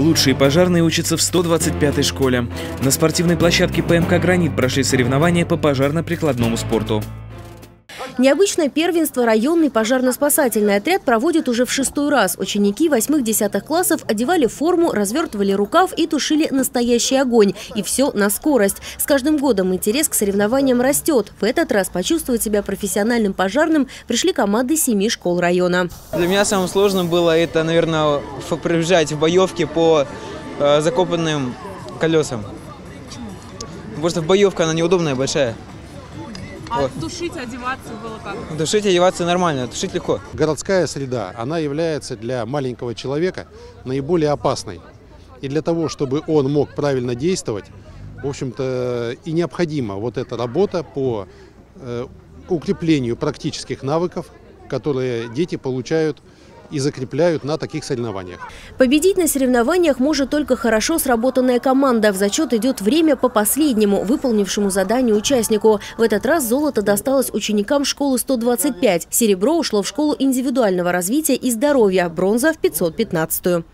Лучшие пожарные учатся в 125-й школе. На спортивной площадке ПМК «Гранит» прошли соревнования по пожарно-прикладному спорту. Необычное первенство районный пожарно-спасательный отряд проводит уже в шестой раз. Ученики восьмых-десятых классов одевали форму, развертывали рукав и тушили настоящий огонь. И все на скорость. С каждым годом интерес к соревнованиям растет. В этот раз почувствовать себя профессиональным пожарным пришли команды семи школ района. Для меня самым сложным было это, наверное, пробежать в боевке по э, закопанным колесам. Потому что боевка, она неудобная, большая. А вот. тушить, одеваться было как? Тушить, одеваться нормально, тушить легко. Городская среда, она является для маленького человека наиболее опасной. И для того, чтобы он мог правильно действовать, в общем-то, и необходима вот эта работа по э, укреплению практических навыков, которые дети получают и закрепляют на таких соревнованиях. Победить на соревнованиях может только хорошо сработанная команда. В зачет идет время по последнему, выполнившему задание участнику. В этот раз золото досталось ученикам школы 125. Серебро ушло в школу индивидуального развития и здоровья, бронза в 515-ю.